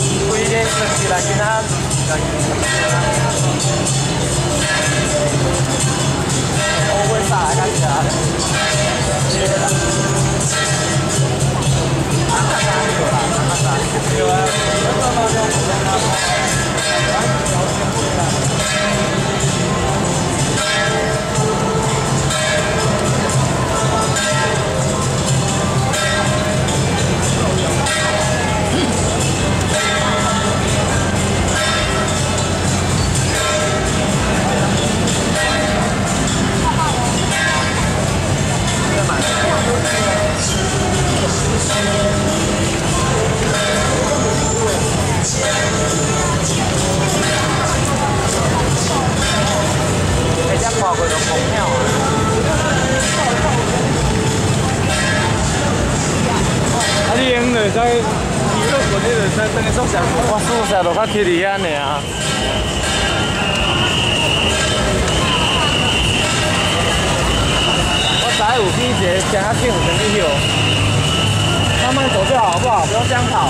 Nam quy định mình chỉ là Việt Nam ô quên xả đang chở Hãy subscribe cho kênh Ghiền Mì Gõ Để không bỏ lỡ những video hấp dẫn 在娱乐过你就在等宿舍。我宿舍都较贴伫遐尔。我载有比一个行较紧有生意有，慢慢走就好，不好？不用这样跑。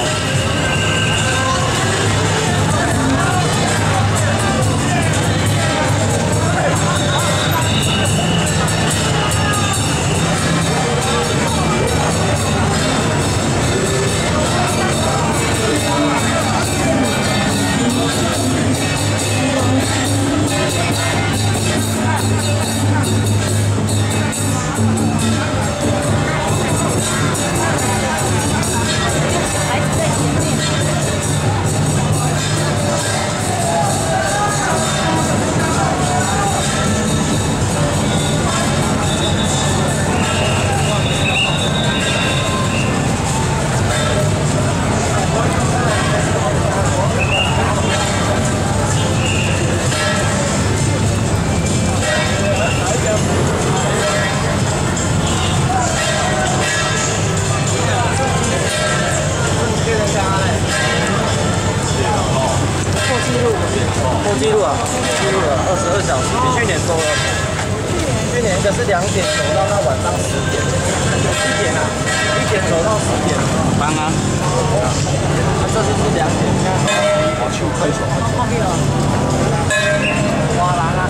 破纪录啊！纪录了二十二小时，比去年多了。去年一个是两点走到那晚上十点，一点啊，一点走到十点。棒啊！啊这次是两点，你看，我去快手，后面了。哇啦啦，哇八千。